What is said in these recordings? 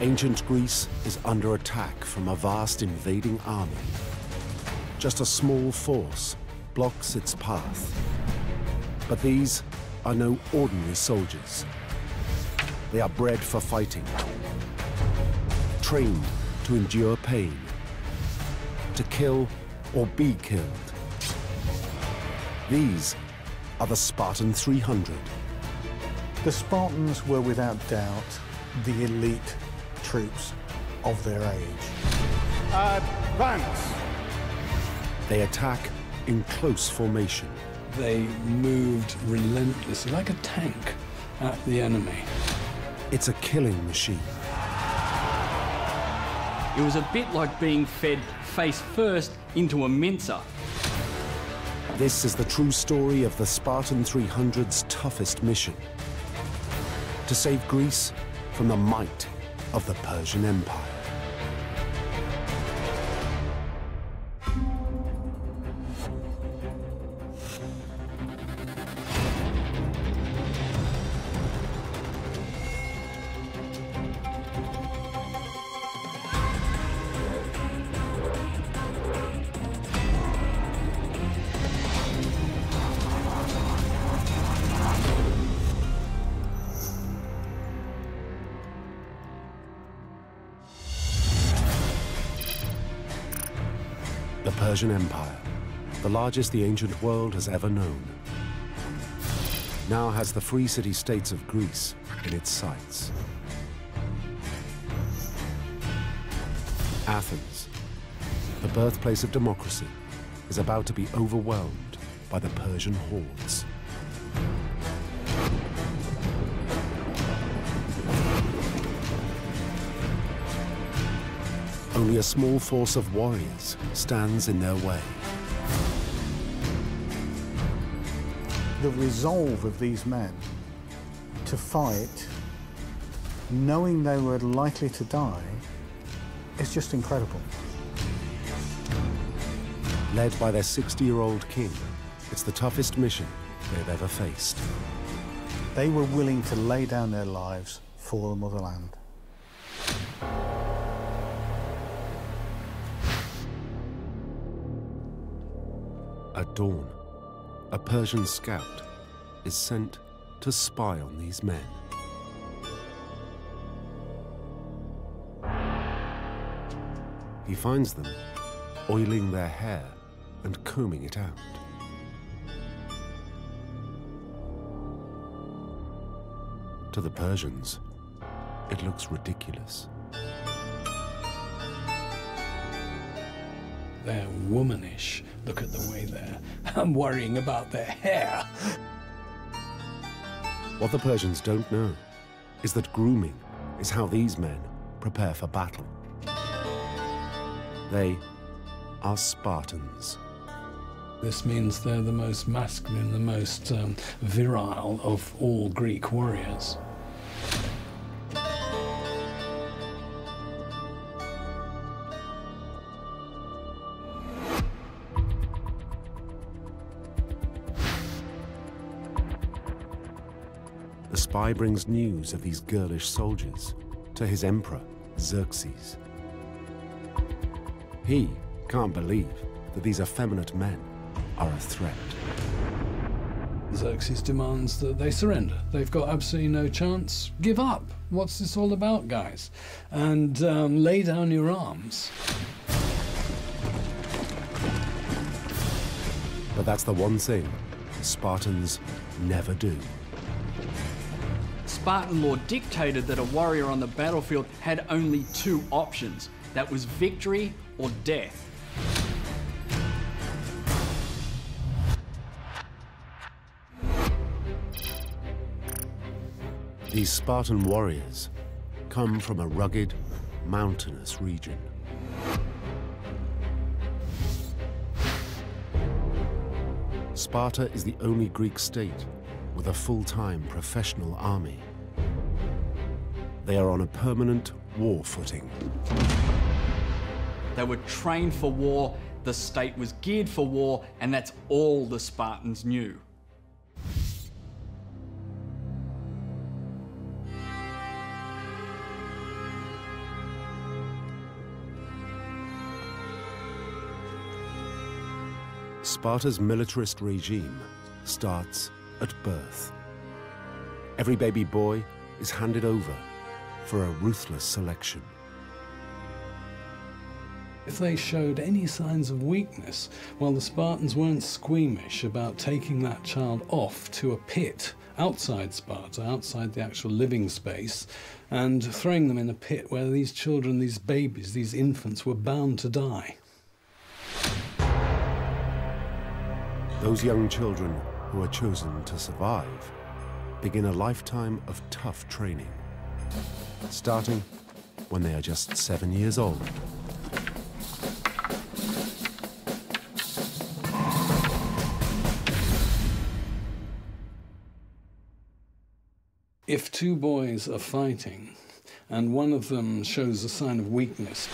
Ancient Greece is under attack from a vast invading army. Just a small force blocks its path. But these are no ordinary soldiers. They are bred for fighting, trained to endure pain, to kill or be killed. These are the Spartan 300. The Spartans were without doubt the elite troops of their age. Advance! They attack in close formation. They moved relentlessly, like a tank, at the enemy. It's a killing machine. It was a bit like being fed face first into a mincer. This is the true story of the Spartan 300's toughest mission. To save Greece from the might of the Persian Empire. Persian Empire, the largest the ancient world has ever known, now has the free city-states of Greece in its sights. Athens, the birthplace of democracy, is about to be overwhelmed by the Persian hordes. Only a small force of warriors stands in their way. The resolve of these men to fight, knowing they were likely to die, is just incredible. Led by their 60-year-old king, it's the toughest mission they've ever faced. They were willing to lay down their lives for the motherland. At dawn, a Persian scout is sent to spy on these men. He finds them oiling their hair and combing it out. To the Persians, it looks ridiculous. They're womanish. Look at the way they're I'm worrying about their hair. What the Persians don't know is that grooming is how these men prepare for battle. They are Spartans. This means they're the most masculine, the most um, virile of all Greek warriors. Spy brings news of these girlish soldiers to his emperor, Xerxes. He can't believe that these effeminate men are a threat. Xerxes demands that they surrender. They've got absolutely no chance. Give up. What's this all about, guys? And um, lay down your arms. But that's the one thing Spartans never do. Spartan law dictated that a warrior on the battlefield had only two options that was victory or death. These Spartan warriors come from a rugged, mountainous region. Sparta is the only Greek state with a full-time professional army they are on a permanent war footing. They were trained for war, the state was geared for war, and that's all the Spartans knew. Sparta's militarist regime starts at birth. Every baby boy is handed over for a ruthless selection. If they showed any signs of weakness, well, the Spartans weren't squeamish about taking that child off to a pit outside Sparta, outside the actual living space, and throwing them in a pit where these children, these babies, these infants were bound to die. Those young children who are chosen to survive begin a lifetime of tough training, starting when they are just seven years old. If two boys are fighting and one of them shows a sign of weakness,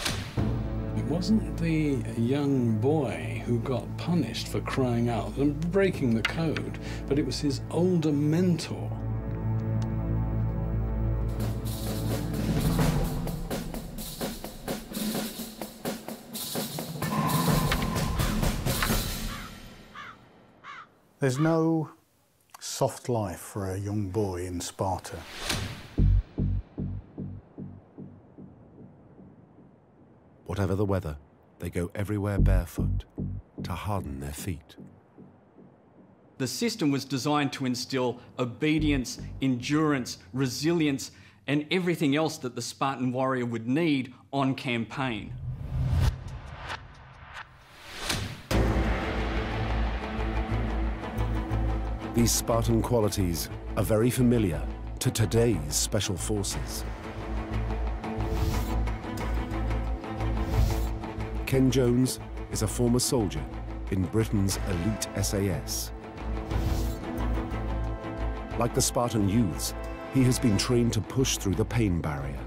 it wasn't the young boy who got punished for crying out and breaking the code, but it was his older mentor. There's no soft life for a young boy in Sparta. Whatever the weather, they go everywhere barefoot to harden their feet. The system was designed to instill obedience, endurance, resilience, and everything else that the Spartan warrior would need on campaign. These Spartan qualities are very familiar to today's special forces. Ken Jones is a former soldier in Britain's elite SAS. Like the Spartan youths, he has been trained to push through the pain barrier.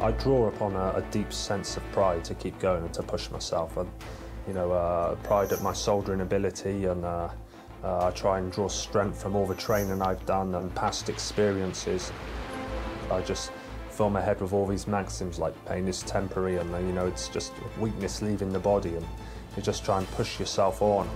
I draw upon a, a, deep sense of pride to keep going and to push myself. And, you know, uh, pride at my soldering ability and uh, uh, I try and draw strength from all the training I've done and past experiences. I just fill my head with all these maxims like pain is temporary and, you know, it's just weakness leaving the body and you just try and push yourself on.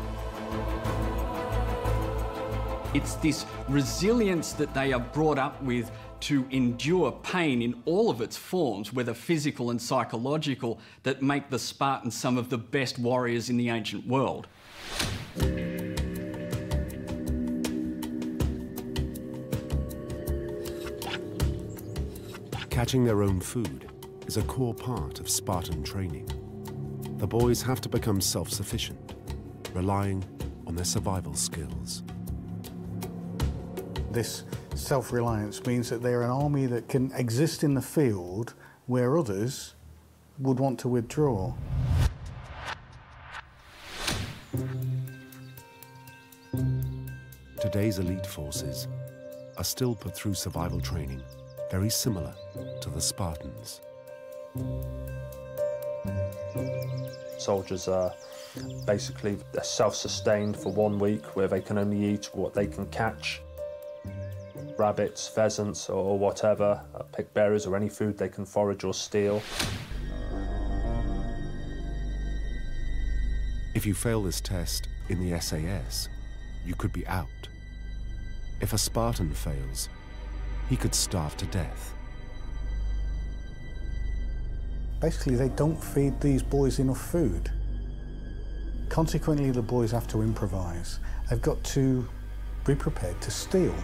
It's this resilience that they are brought up with to endure pain in all of its forms, whether physical and psychological, that make the Spartans some of the best warriors in the ancient world. Catching their own food is a core part of Spartan training. The boys have to become self-sufficient, relying on their survival skills. This self-reliance means that they're an army that can exist in the field where others would want to withdraw. Today's elite forces are still put through survival training very similar to the Spartans. Soldiers are basically self-sustained for one week where they can only eat what they can catch rabbits, pheasants, or whatever, uh, pick berries or any food they can forage or steal. If you fail this test in the SAS, you could be out. If a Spartan fails, he could starve to death. Basically, they don't feed these boys enough food. Consequently, the boys have to improvise. They've got to be prepared to steal.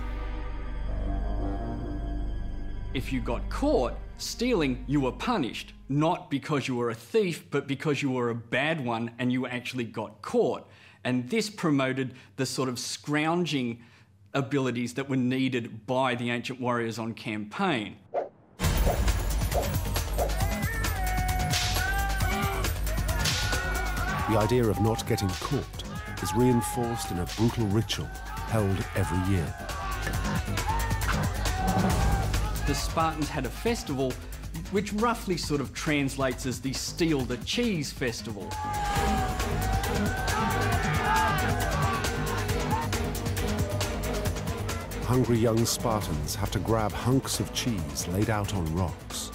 If you got caught stealing, you were punished, not because you were a thief, but because you were a bad one and you actually got caught. And this promoted the sort of scrounging abilities that were needed by the ancient warriors on campaign. The idea of not getting caught is reinforced in a brutal ritual held every year. The Spartans had a festival which roughly sort of translates as the Steal the Cheese Festival. Hungry young Spartans have to grab hunks of cheese laid out on rocks.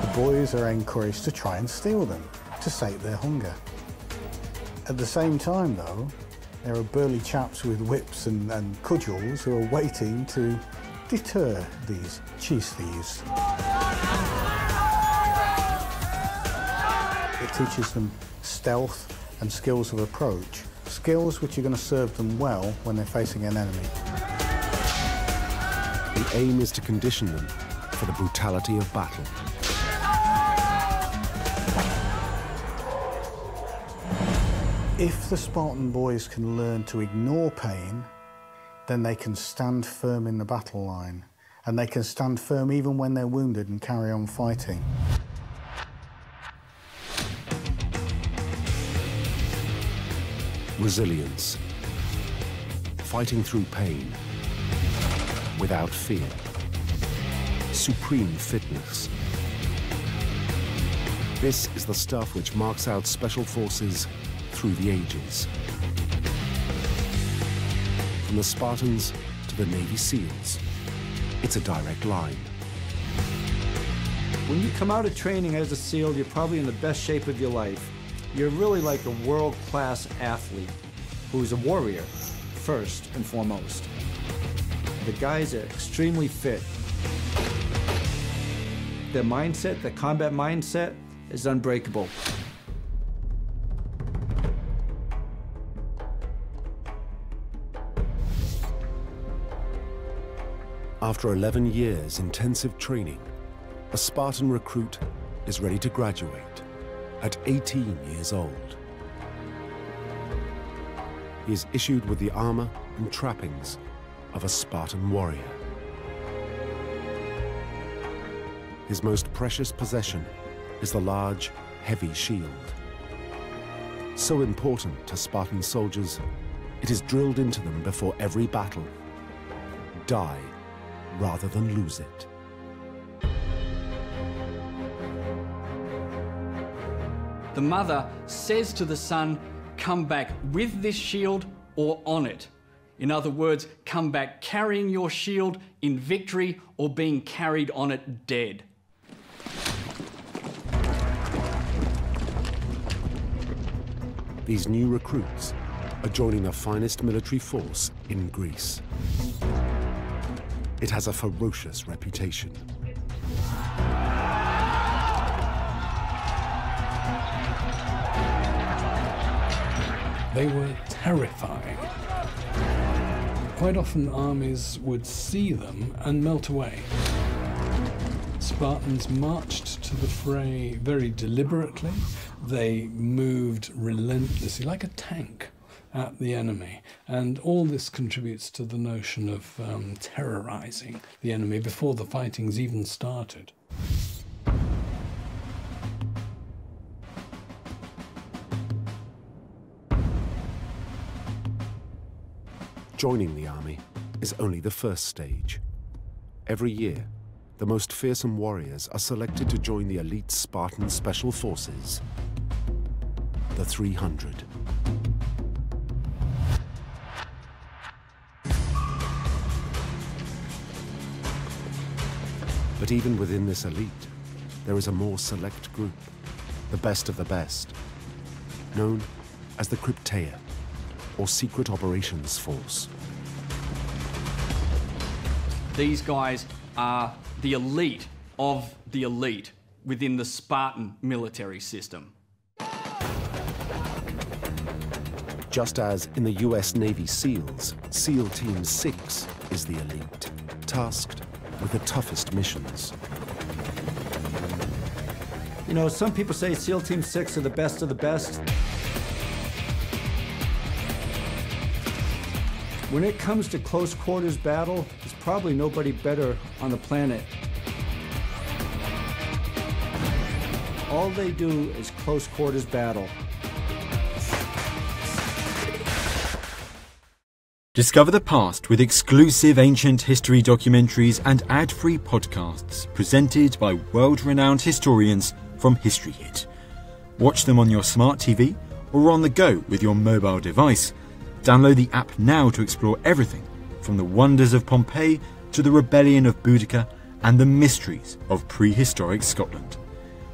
The boys are encouraged to try and steal them to sate their hunger. At the same time, though, there are burly chaps with whips and, and cudgels who are waiting to deter these cheese thieves. It teaches them stealth and skills of approach, skills which are going to serve them well when they're facing an enemy. The aim is to condition them for the brutality of battle. If the Spartan boys can learn to ignore pain, then they can stand firm in the battle line. And they can stand firm even when they're wounded and carry on fighting. Resilience. Fighting through pain. Without fear. Supreme fitness. This is the stuff which marks out special forces through the ages. From the Spartans to the Navy SEALs, it's a direct line. When you come out of training as a SEAL, you're probably in the best shape of your life. You're really like a world-class athlete who's a warrior, first and foremost. The guys are extremely fit. Their mindset, their combat mindset, is unbreakable. After 11 years intensive training, a Spartan recruit is ready to graduate at 18 years old. He is issued with the armor and trappings of a Spartan warrior. His most precious possession is the large, heavy shield. So important to Spartan soldiers, it is drilled into them before every battle. Die rather than lose it. The mother says to the son, Come back with this shield or on it. In other words, come back carrying your shield in victory or being carried on it dead. These new recruits are joining the finest military force in Greece. It has a ferocious reputation. They were terrifying. Quite often armies would see them and melt away. Spartans marched to the fray very deliberately. They moved relentlessly, like a tank, at the enemy. And all this contributes to the notion of um, terrorizing the enemy before the fighting's even started. Joining the army is only the first stage. Every year, the most fearsome warriors are selected to join the elite Spartan Special Forces, the 300. But even within this elite, there is a more select group, the best of the best, known as the Krypteia, or Secret Operations Force. These guys are the elite of the elite within the Spartan military system. Just as in the US Navy SEALs, SEAL Team 6 is the elite, tasked with the toughest missions. You know, some people say SEAL Team 6 are the best of the best. When it comes to close quarters battle, there's probably nobody better on the planet. All they do is close quarters battle. Discover the past with exclusive ancient history documentaries and ad free podcasts presented by world renowned historians from History Hit. Watch them on your smart TV or on the go with your mobile device. Download the app now to explore everything from the wonders of Pompeii to the rebellion of Boudica and the mysteries of prehistoric Scotland.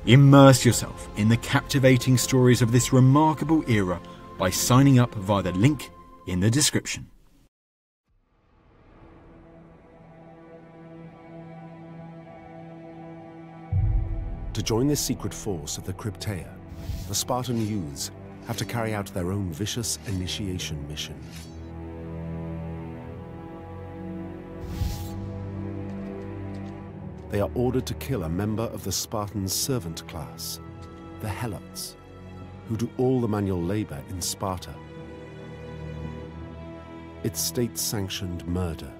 Immerse yourself in the captivating stories of this remarkable era by signing up via the link in the description. To join this secret force of the Krypteia, the Spartan youths have to carry out their own vicious initiation mission. They are ordered to kill a member of the Spartan servant class, the Helots, who do all the manual labor in Sparta. It's state-sanctioned murder.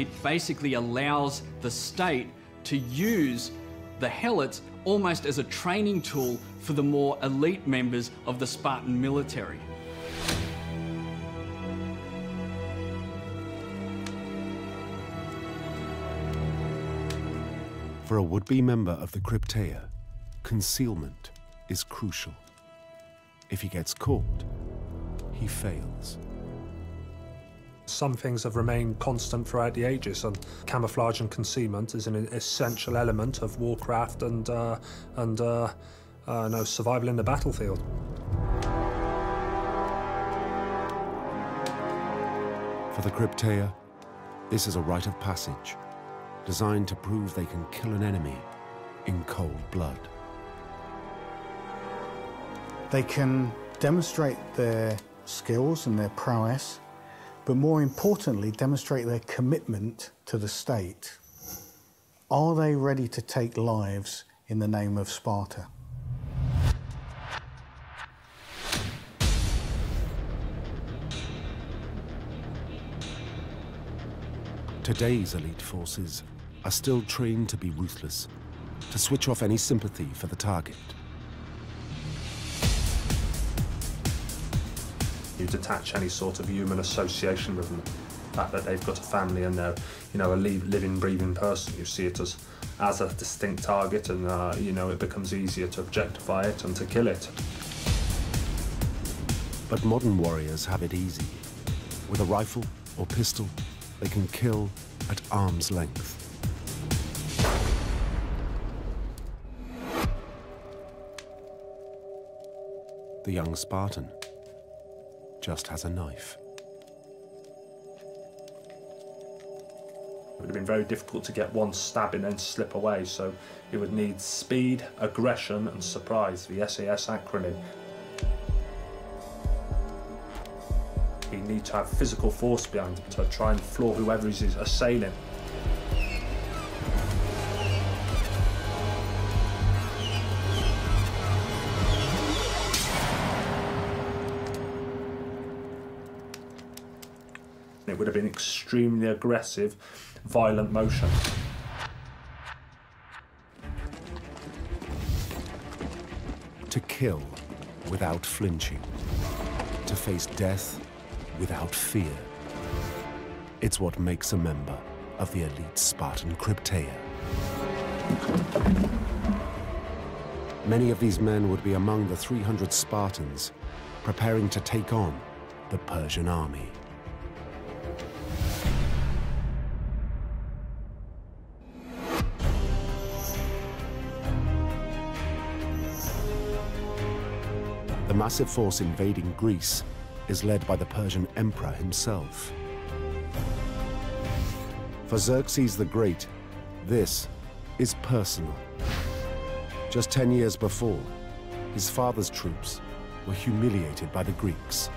It basically allows the state to use the Helots almost as a training tool for the more elite members of the Spartan military. For a would-be member of the Krypteia, concealment is crucial. If he gets caught, he fails. Some things have remained constant throughout the ages, and camouflage and concealment is an essential element of warcraft and uh, and uh, uh, no survival in the battlefield. For the Krypteia, this is a rite of passage, designed to prove they can kill an enemy in cold blood. They can demonstrate their skills and their prowess but more importantly, demonstrate their commitment to the state. Are they ready to take lives in the name of Sparta? Today's elite forces are still trained to be ruthless, to switch off any sympathy for the target. You detach any sort of human association with them. The fact that they've got a family and they're, you know, a living, breathing person, you see it as, as a distinct target and, uh, you know, it becomes easier to objectify it and to kill it. But modern warriors have it easy. With a rifle or pistol, they can kill at arm's length. The young Spartan just has a knife. It would have been very difficult to get one stab and then slip away, so it would need speed, aggression and surprise, the SAS acronym. He needs to have physical force behind him to try and floor whoever he's assailing. It would have been extremely aggressive, violent motion. To kill without flinching. To face death without fear. It's what makes a member of the elite Spartan Krypteia. Many of these men would be among the 300 Spartans preparing to take on the Persian army. Massive force invading Greece is led by the Persian emperor himself. For Xerxes the Great, this is personal. Just 10 years before, his father's troops were humiliated by the Greeks.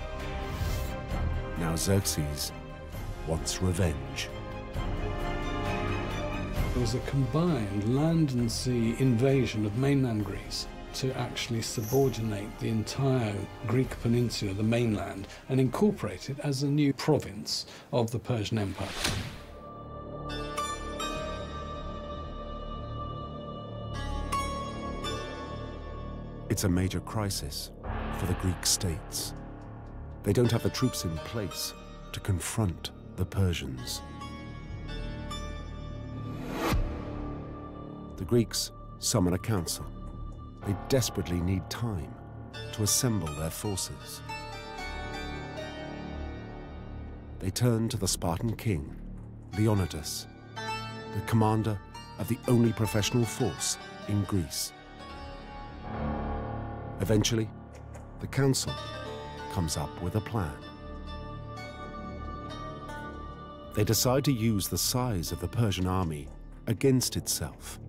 Now Xerxes wants revenge. There was a combined land and sea invasion of mainland Greece to actually subordinate the entire Greek peninsula, the mainland, and incorporate it as a new province of the Persian Empire. It's a major crisis for the Greek states. They don't have the troops in place to confront the Persians. The Greeks summon a council they desperately need time to assemble their forces. They turn to the Spartan king, Leonidas, the commander of the only professional force in Greece. Eventually, the council comes up with a plan. They decide to use the size of the Persian army against itself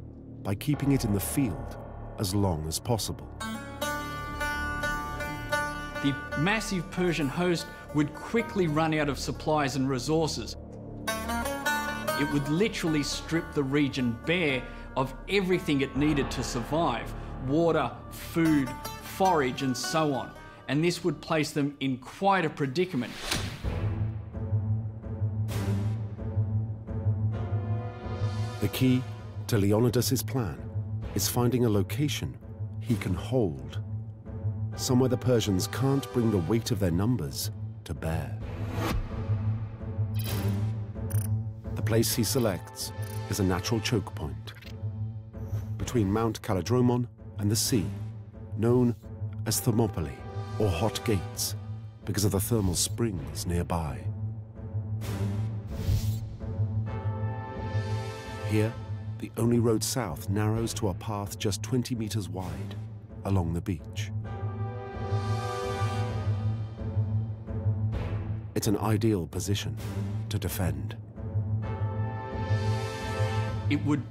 by keeping it in the field as long as possible. The massive Persian host would quickly run out of supplies and resources. It would literally strip the region bare of everything it needed to survive water, food, forage, and so on. And this would place them in quite a predicament. The key to Leonidas' plan is finding a location he can hold, somewhere the Persians can't bring the weight of their numbers to bear. The place he selects is a natural choke point between Mount Kallidromon and the sea, known as Thermopylae, or Hot Gates, because of the thermal springs nearby. Here, the only road south narrows to a path just 20 meters wide along the beach. It's an ideal position to defend. It would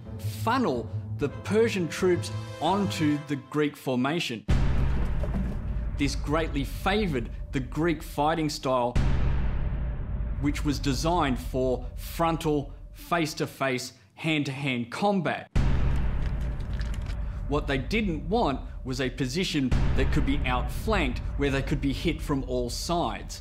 funnel the Persian troops onto the Greek formation. This greatly favoured the Greek fighting style, which was designed for frontal, face to face, hand to hand combat. What they didn't want was a position that could be outflanked where they could be hit from all sides.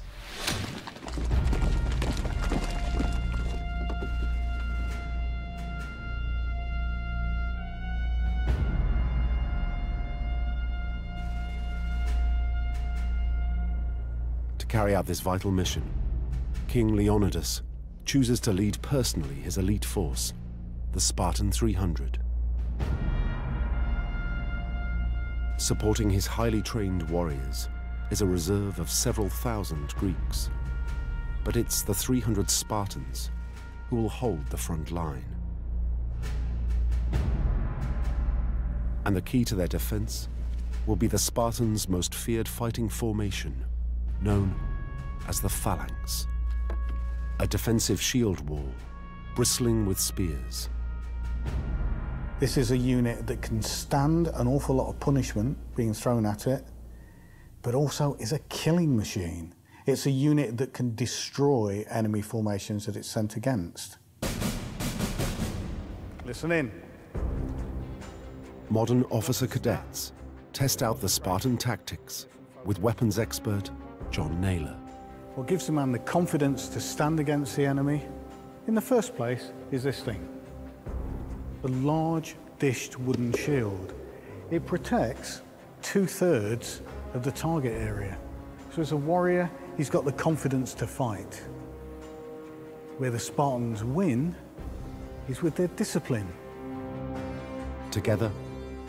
To carry out this vital mission, King Leonidas chooses to lead personally his elite force, the Spartan 300. Supporting his highly trained warriors is a reserve of several thousand Greeks. But it's the 300 Spartans who will hold the front line. And the key to their defense will be the Spartans' most feared fighting formation, known as the phalanx. A defensive shield wall, bristling with spears. This is a unit that can stand an awful lot of punishment being thrown at it, but also is a killing machine. It's a unit that can destroy enemy formations that it's sent against. Listen in. Modern officer cadets test out the Spartan tactics with weapons expert John Naylor. What gives a man the confidence to stand against the enemy, in the first place, is this thing. A large dished wooden shield. It protects two-thirds of the target area. So as a warrior, he's got the confidence to fight. Where the Spartans win is with their discipline. Together,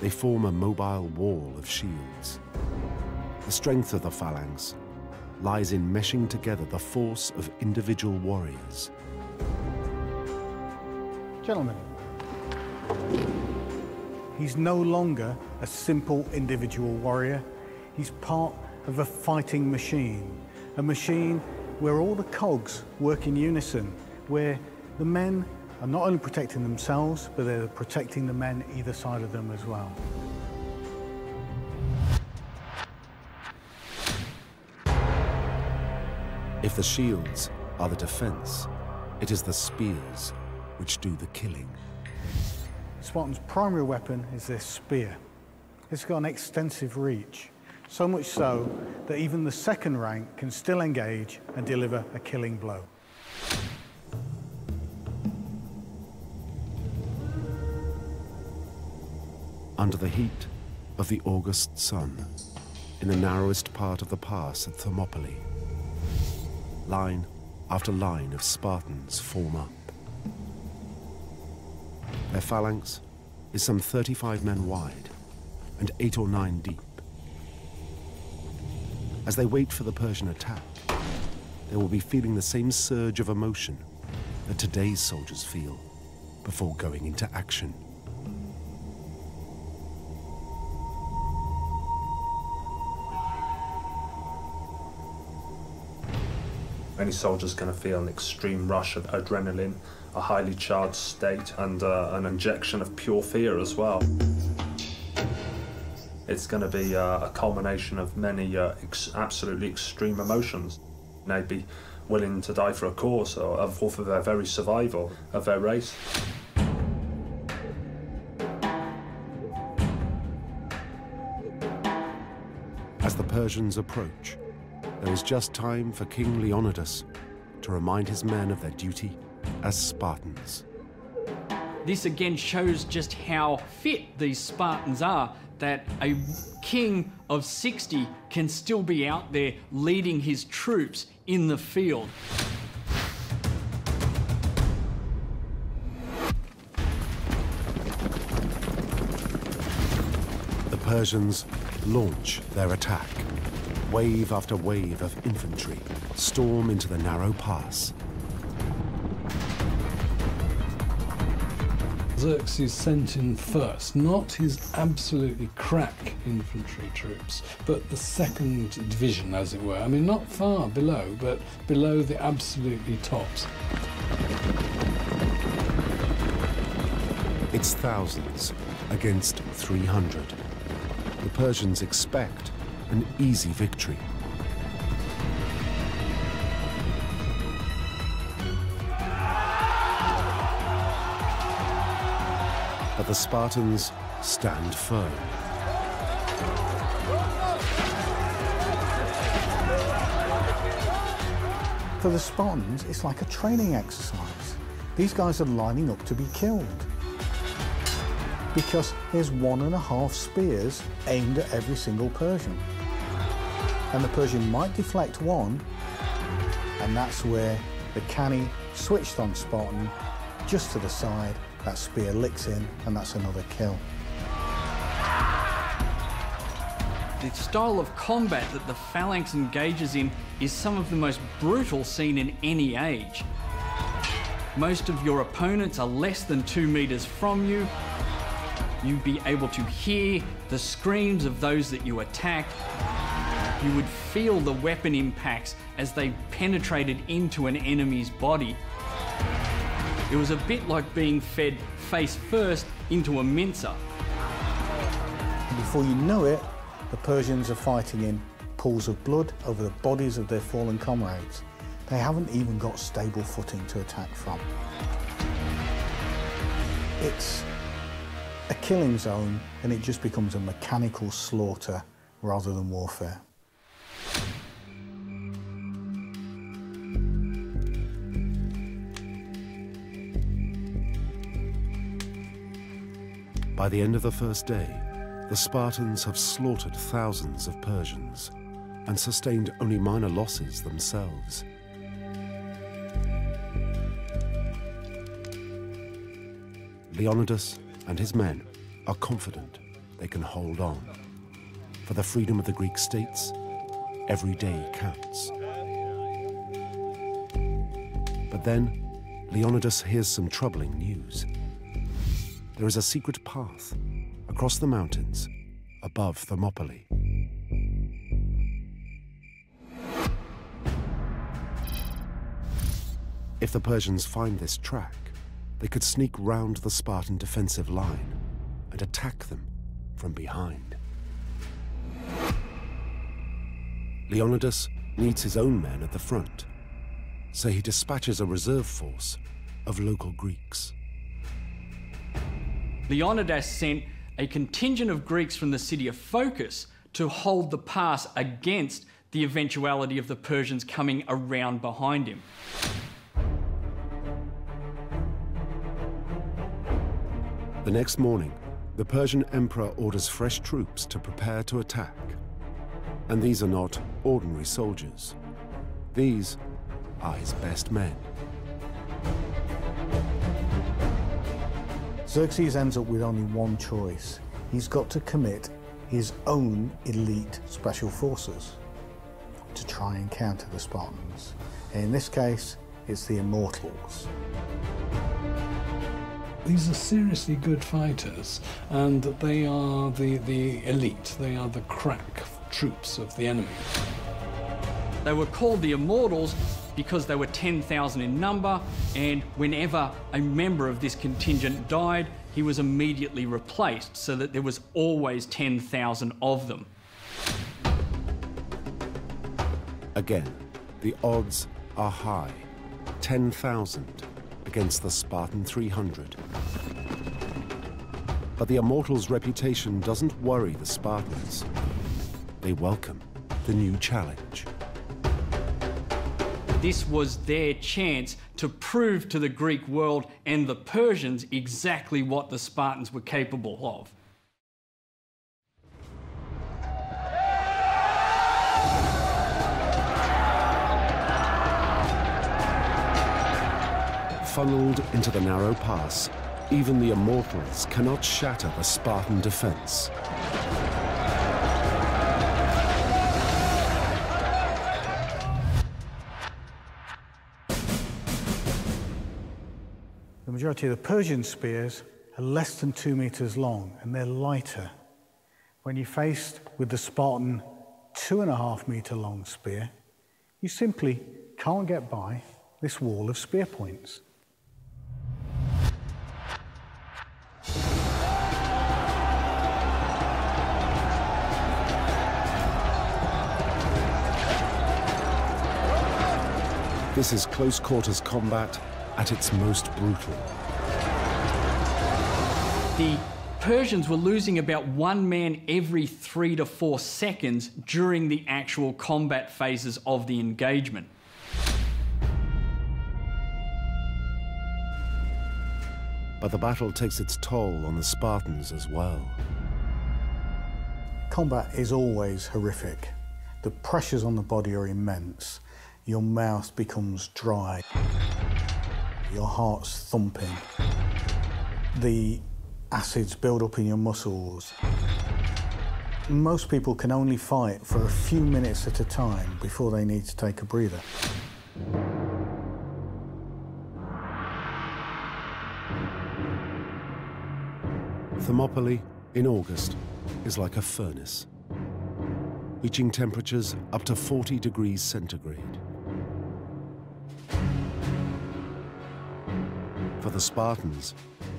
they form a mobile wall of shields. The strength of the phalanx lies in meshing together the force of individual warriors. Gentlemen, he's no longer a simple individual warrior. He's part of a fighting machine, a machine where all the cogs work in unison, where the men are not only protecting themselves, but they're protecting the men either side of them as well. If the shields are the defense, it is the spears which do the killing. Spartan's primary weapon is their spear. It's got an extensive reach, so much so that even the second rank can still engage and deliver a killing blow. Under the heat of the August sun, in the narrowest part of the pass at Thermopylae, line after line of Spartans form up. Their phalanx is some 35 men wide and eight or nine deep. As they wait for the Persian attack, they will be feeling the same surge of emotion that today's soldiers feel before going into action. Any soldier's going to feel an extreme rush of adrenaline, a highly charged state, and uh, an injection of pure fear as well. It's going to be uh, a culmination of many uh, ex absolutely extreme emotions. They'd be willing to die for a cause or, or for their very survival of their race. As the Persians approach, there is just time for King Leonidas to remind his men of their duty as Spartans. This again shows just how fit these Spartans are that a king of 60 can still be out there leading his troops in the field. The Persians launch their attack. Wave after wave of infantry storm into the narrow pass. Xerxes sent in first, not his absolutely crack infantry troops, but the second division, as it were. I mean, not far below, but below the absolutely tops. It's thousands against 300. The Persians expect an easy victory. But the Spartans stand firm. For the Spartans, it's like a training exercise. These guys are lining up to be killed. Because there's one and a half spears aimed at every single Persian. And the Persian might deflect one, and that's where the canny switched on Spartan just to the side. That spear licks in, and that's another kill. The style of combat that the phalanx engages in is some of the most brutal seen in any age. Most of your opponents are less than two meters from you. You'd be able to hear the screams of those that you attack. You would feel the weapon impacts as they penetrated into an enemy's body. It was a bit like being fed face first into a mincer. Before you know it, the Persians are fighting in pools of blood over the bodies of their fallen comrades. They haven't even got stable footing to attack from. It's a killing zone and it just becomes a mechanical slaughter rather than warfare. By the end of the first day, the Spartans have slaughtered thousands of Persians and sustained only minor losses themselves. Leonidas and his men are confident they can hold on. For the freedom of the Greek states, every day counts. But then, Leonidas hears some troubling news. There is a secret path across the mountains above Thermopylae. If the Persians find this track, they could sneak round the Spartan defensive line and attack them from behind. Leonidas needs his own men at the front, so he dispatches a reserve force of local Greeks. Leonidas sent a contingent of Greeks from the city of Phocis to hold the pass against the eventuality of the Persians coming around behind him. The next morning, the Persian emperor orders fresh troops to prepare to attack. And these are not ordinary soldiers. These are his best men. Xerxes ends up with only one choice. He's got to commit his own elite special forces to try and counter the Spartans. In this case, it's the Immortals. these are seriously good fighters, and they are the, the elite, they are the crack troops of the enemy. They were called the Immortals because they were 10,000 in number, and whenever a member of this contingent died, he was immediately replaced so that there was always 10,000 of them. Again, the odds are high 10,000 against the Spartan 300. But the Immortals' reputation doesn't worry the Spartans. They welcome the new challenge. This was their chance to prove to the Greek world and the Persians exactly what the Spartans were capable of. Funneled into the narrow pass, even the Immortals cannot shatter the Spartan defense. Majority of the Persian spears are less than two meters long and they're lighter. When you're faced with the Spartan two and a half meter long spear, you simply can't get by this wall of spear points. This is close quarters combat at its most brutal. The Persians were losing about one man every three to four seconds during the actual combat phases of the engagement. But the battle takes its toll on the Spartans as well. Combat is always horrific. The pressures on the body are immense. Your mouth becomes dry. Your heart's thumping. The acids build up in your muscles. Most people can only fight for a few minutes at a time before they need to take a breather. Thermopylae, in August, is like a furnace, reaching temperatures up to 40 degrees centigrade. For the Spartans,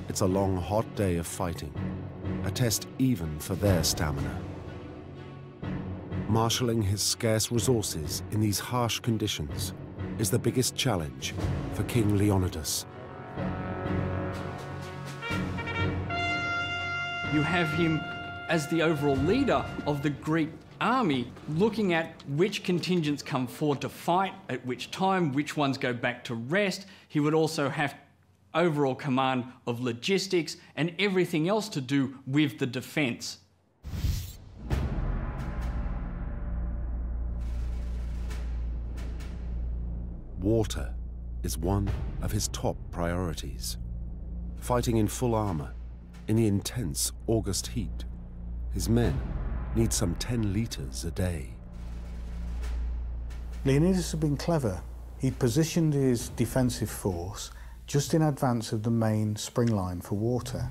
it's a long, hot day of fighting, a test even for their stamina. Marshalling his scarce resources in these harsh conditions is the biggest challenge for King Leonidas. You have him as the overall leader of the Greek army, looking at which contingents come forward to fight, at which time, which ones go back to rest. He would also have overall command of logistics and everything else to do with the defence. Water is one of his top priorities. Fighting in full armour, in the intense August heat, his men need some 10 litres a day. Leonidas had been clever. He'd positioned his defensive force just in advance of the main spring line for water.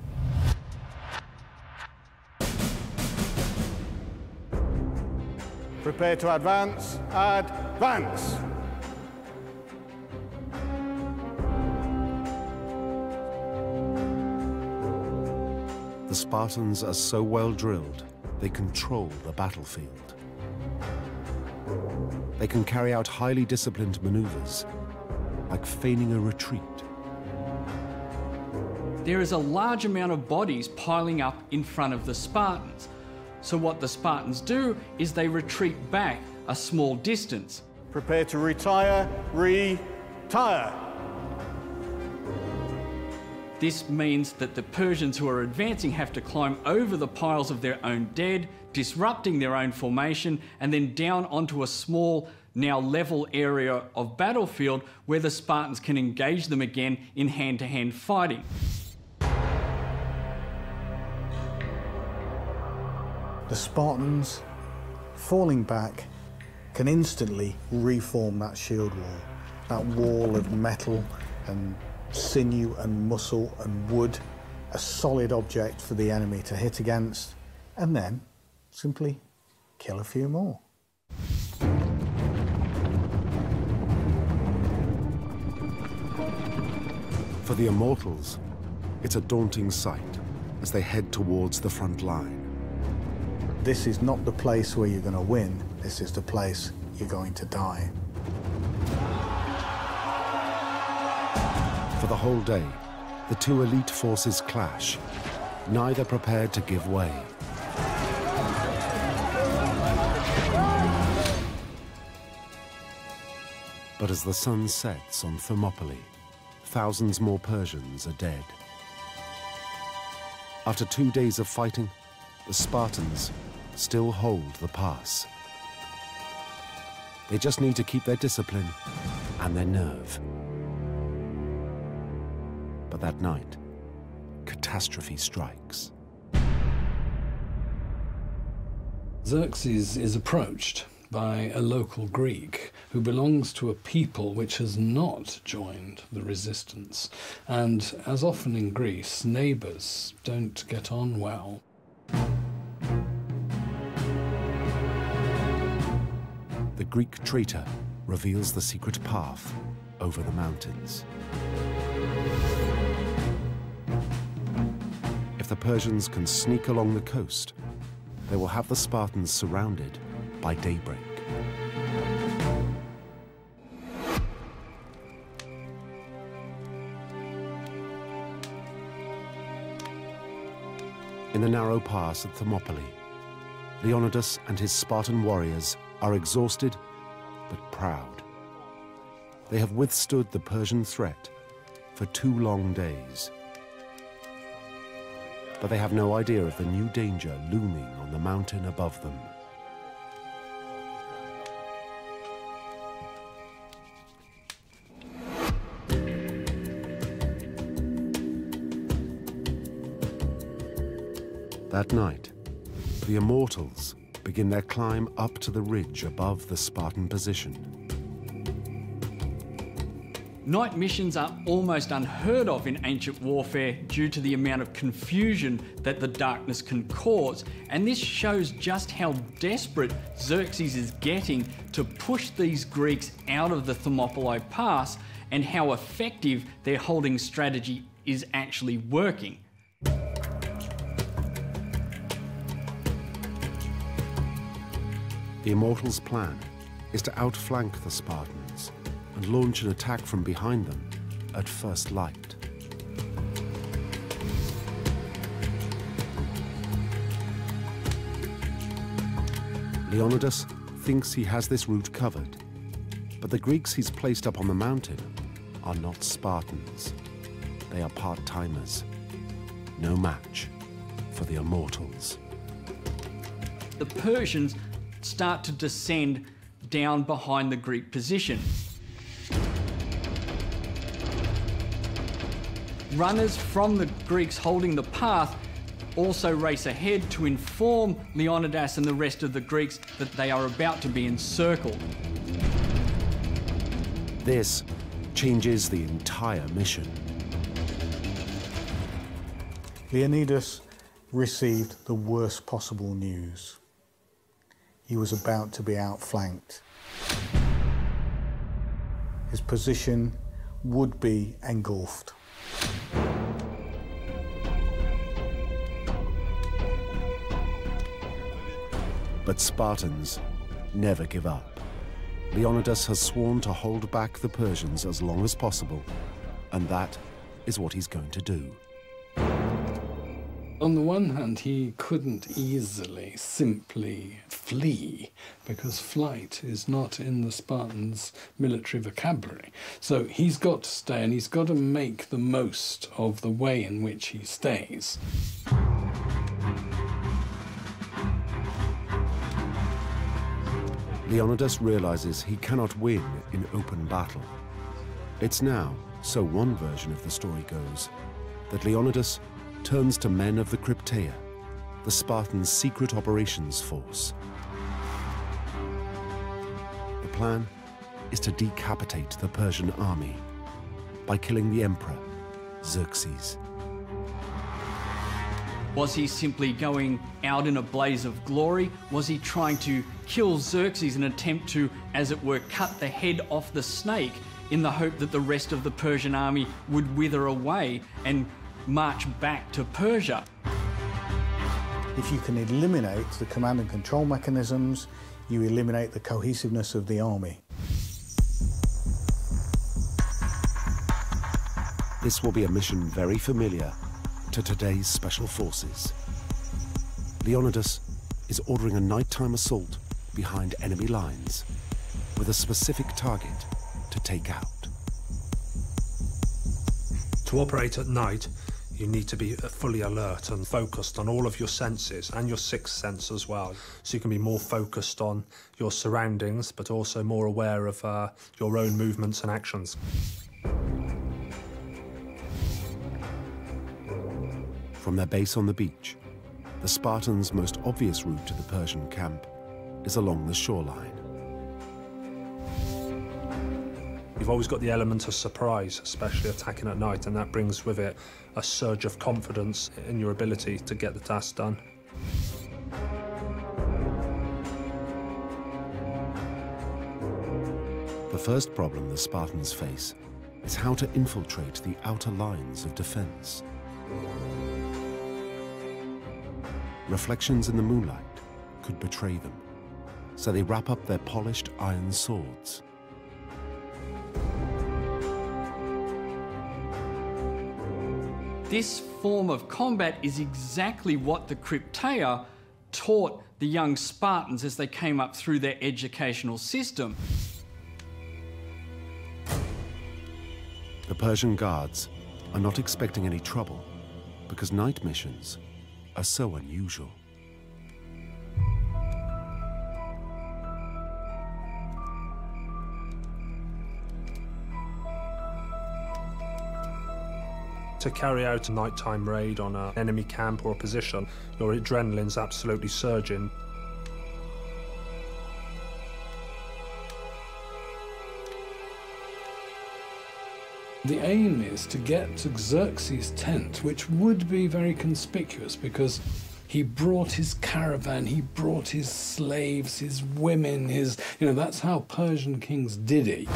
Prepare to advance. Advance! The Spartans are so well drilled, they control the battlefield. They can carry out highly disciplined maneuvers, like feigning a retreat. There is a large amount of bodies piling up in front of the Spartans. So, what the Spartans do is they retreat back a small distance. Prepare to retire. Retire! This means that the Persians who are advancing have to climb over the piles of their own dead, disrupting their own formation, and then down onto a small, now level area of battlefield where the Spartans can engage them again in hand to hand fighting. The Spartans, falling back, can instantly reform that shield wall, that wall of metal and sinew and muscle and wood, a solid object for the enemy to hit against, and then simply kill a few more. For the Immortals, it's a daunting sight as they head towards the front line. This is not the place where you're going to win, this is the place you're going to die. For the whole day, the two elite forces clash, neither prepared to give way. But as the sun sets on Thermopylae, thousands more Persians are dead. After two days of fighting, the Spartans still hold the pass. They just need to keep their discipline and their nerve. But that night, catastrophe strikes. Xerxes is approached by a local Greek who belongs to a people which has not joined the resistance. And as often in Greece, neighbours don't get on well. Greek traitor reveals the secret path over the mountains. If the Persians can sneak along the coast, they will have the Spartans surrounded by daybreak. In the narrow pass at Thermopylae, Leonidas and his Spartan warriors are exhausted but proud. They have withstood the Persian threat for two long days. But they have no idea of the new danger looming on the mountain above them. That night, the Immortals begin their climb up to the ridge above the Spartan position. Night missions are almost unheard of in ancient warfare due to the amount of confusion that the darkness can cause, and this shows just how desperate Xerxes is getting to push these Greeks out of the Thermopylae Pass and how effective their holding strategy is actually working. The Immortals' plan is to outflank the Spartans and launch an attack from behind them at first light. Leonidas thinks he has this route covered, but the Greeks he's placed up on the mountain are not Spartans. They are part-timers. No match for the Immortals. The Persians start to descend down behind the Greek position. Runners from the Greeks holding the path also race ahead to inform Leonidas and the rest of the Greeks that they are about to be encircled. This changes the entire mission. Leonidas received the worst possible news. He was about to be outflanked. His position would be engulfed. But Spartans never give up. Leonidas has sworn to hold back the Persians as long as possible, and that is what he's going to do. On the one hand, he couldn't easily simply flee because flight is not in the Spartans' military vocabulary. So he's got to stay and he's got to make the most of the way in which he stays. Leonidas realizes he cannot win in open battle. It's now, so one version of the story goes, that Leonidas turns to men of the Crypteia, the Spartans' secret operations force. The plan is to decapitate the Persian army by killing the emperor, Xerxes. Was he simply going out in a blaze of glory? Was he trying to kill Xerxes in an attempt to, as it were, cut the head off the snake in the hope that the rest of the Persian army would wither away and march back to Persia? If you can eliminate the command and control mechanisms, you eliminate the cohesiveness of the army. This will be a mission very familiar to today's special forces. Leonidas is ordering a nighttime assault behind enemy lines with a specific target to take out. To operate at night, you need to be fully alert and focused on all of your senses and your sixth sense as well. So you can be more focused on your surroundings, but also more aware of uh, your own movements and actions. From their base on the beach, the Spartans' most obvious route to the Persian camp is along the shoreline. You've always got the element of surprise, especially attacking at night, and that brings with it a surge of confidence in your ability to get the task done. The first problem the Spartans face is how to infiltrate the outer lines of defense. reflections in the moonlight could betray them, so they wrap up their polished iron swords. This form of combat is exactly what the Krypteia taught the young Spartans as they came up through their educational system. The Persian guards are not expecting any trouble because night missions are so unusual. To carry out a nighttime raid on an enemy camp or a position, your adrenaline's absolutely surging. The aim is to get to Xerxes' tent, which would be very conspicuous because he brought his caravan, he brought his slaves, his women, his, you know, that's how Persian kings did it.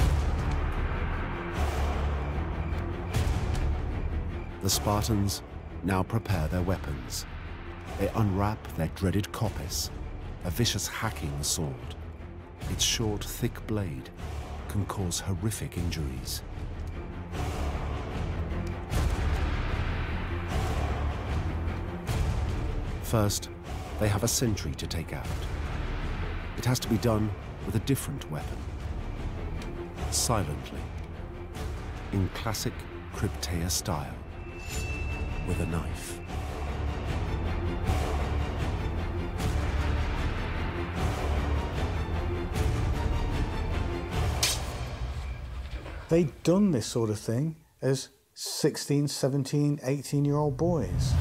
The Spartans now prepare their weapons. They unwrap their dreaded kopis, a vicious hacking sword. Its short, thick blade can cause horrific injuries. First, they have a sentry to take out. It has to be done with a different weapon. Silently. In classic Krypteia style. With a knife. They'd done this sort of thing as 16, 17, 18 year old boys.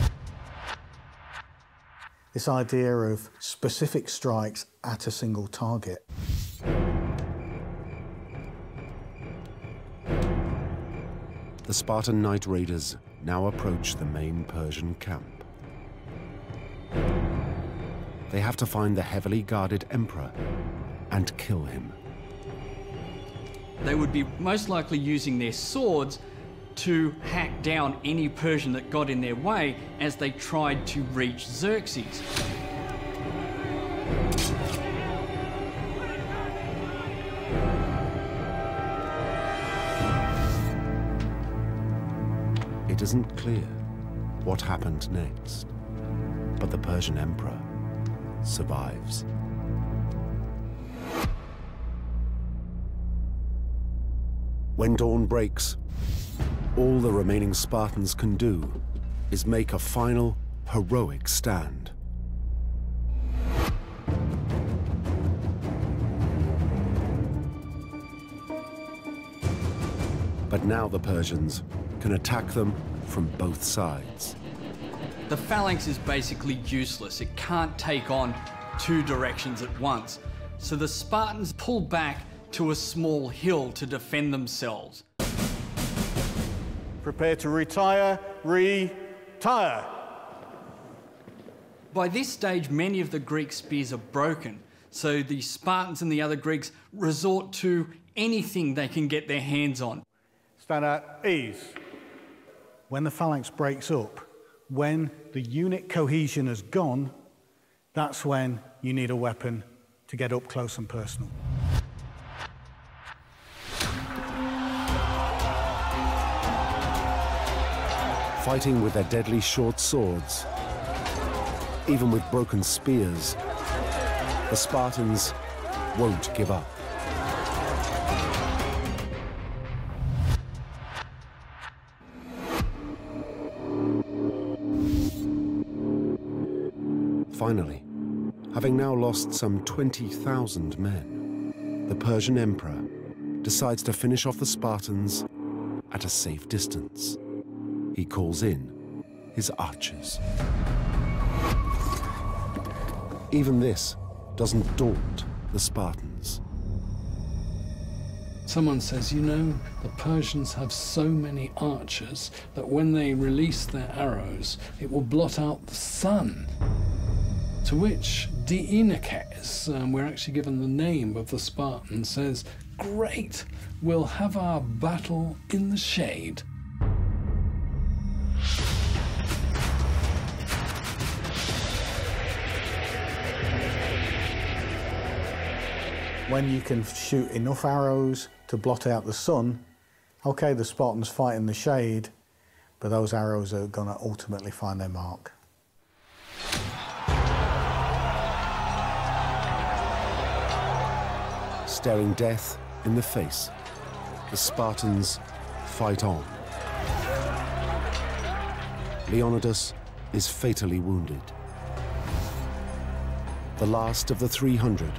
This idea of specific strikes at a single target. The Spartan night raiders now approach the main Persian camp. They have to find the heavily guarded emperor and kill him. They would be most likely using their swords to hack down any Persian that got in their way as they tried to reach Xerxes. Isn't clear what happened next, but the Persian emperor survives. When dawn breaks, all the remaining Spartans can do is make a final, heroic stand. But now the Persians can attack them from both sides. The phalanx is basically useless. It can't take on two directions at once. So the Spartans pull back to a small hill to defend themselves. Prepare to retire, retire. By this stage, many of the Greek spears are broken, so the Spartans and the other Greeks resort to anything they can get their hands on. Stand at ease. When the phalanx breaks up, when the unit cohesion has gone, that's when you need a weapon to get up close and personal. Fighting with their deadly short swords, even with broken spears, the Spartans won't give up. Finally, having now lost some 20,000 men, the Persian emperor decides to finish off the Spartans at a safe distance. He calls in his archers. Even this doesn't daunt the Spartans. Someone says, you know, the Persians have so many archers that when they release their arrows, it will blot out the sun. To which Dieneces, um, we're actually given the name of the Spartan, says, Great, we'll have our battle in the shade. When you can shoot enough arrows to blot out the sun, okay, the Spartans fight in the shade, but those arrows are going to ultimately find their mark. Staring death in the face, the Spartans fight on. Leonidas is fatally wounded. The last of the 300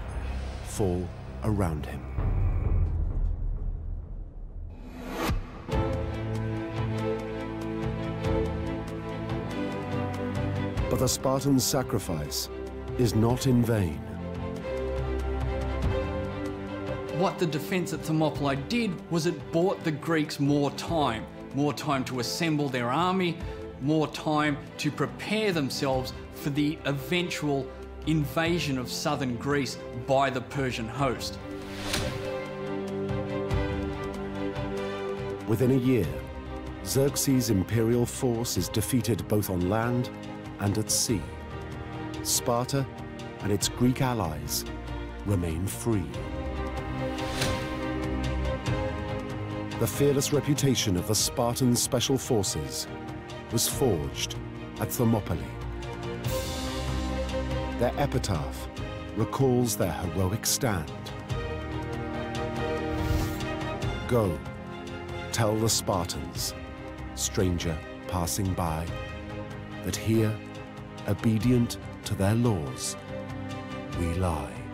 fall around him. But the Spartan's sacrifice is not in vain. What the defense at Thermopylae did was it bought the Greeks more time, more time to assemble their army, more time to prepare themselves for the eventual invasion of southern Greece by the Persian host. Within a year, Xerxes' imperial force is defeated both on land and at sea. Sparta and its Greek allies remain free. The fearless reputation of the Spartan Special Forces was forged at Thermopylae. Their epitaph recalls their heroic stand. Go, tell the Spartans, stranger passing by, that here, obedient to their laws, we lie.